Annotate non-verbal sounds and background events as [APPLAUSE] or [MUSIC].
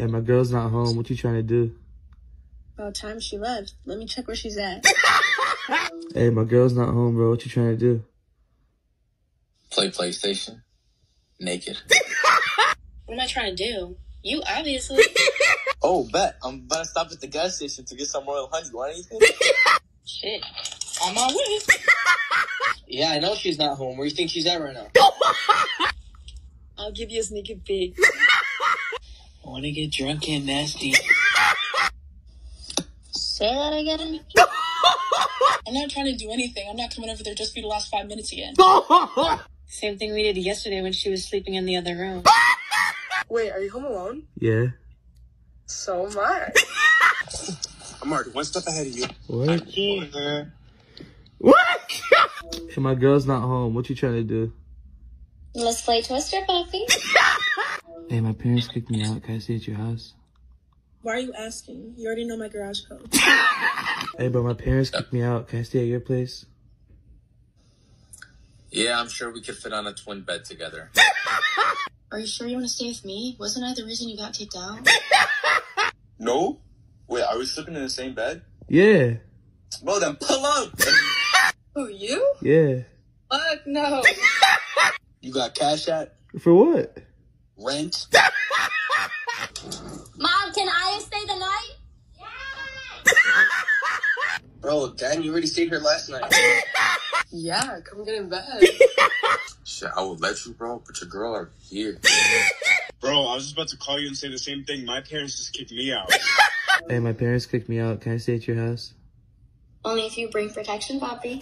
Hey, my girl's not home. What you trying to do? About time she left. Let me check where she's at. [LAUGHS] Hey, my girl's not home, bro. What you trying to do? Play PlayStation. Naked. [LAUGHS] what am I trying to do? You obviously. [LAUGHS] Oh, bet. I'm about to stop at the gas station to get some royal honey. Want anything? Shit. I'm on my way. yeah, I know she's not home. Where do you think she's at right now? I'll give you a sneaky peek. I want to get drunk and nasty. Say that again. I'm not trying to do anything. I'm not coming over there just for the last five minutes again. [LAUGHS] Same thing we did yesterday when she was sleeping in the other room. Wait, are you home alone? Yeah. So am I. [LAUGHS] I'm already one step ahead of you. What? What? [LAUGHS] hey, my girl's not home. What you trying to do? Let's play Twister, Puffy. Hey, my parents kicked me out. Can I stay at your house? Why are you asking? You already know my garage code. [LAUGHS] Hey, bro, my parents kicked me out. Can I stay at your place? Yeah, I'm sure we could fit on a twin bed together. [LAUGHS] Are you sure you want to stay with me? Wasn't I the reason you got kicked out? [LAUGHS] No? Wait, are we sleeping in the same bed? Yeah. Well, then pull up. Who, you? Yeah. Fuck no. You got cash at? For what? Rent? [LAUGHS] Mom, can I stay the night? Yeah. [LAUGHS] Bro, Dan, you already stayed here last night. [LAUGHS] Yeah, come get in bed. Shit, I would let you, bro, but your girl are here. Bro, I was just about to call you and say the same thing. My parents just kicked me out. Hey, my parents kicked me out. Can I stay at your house? Only if you bring protection, Poppy.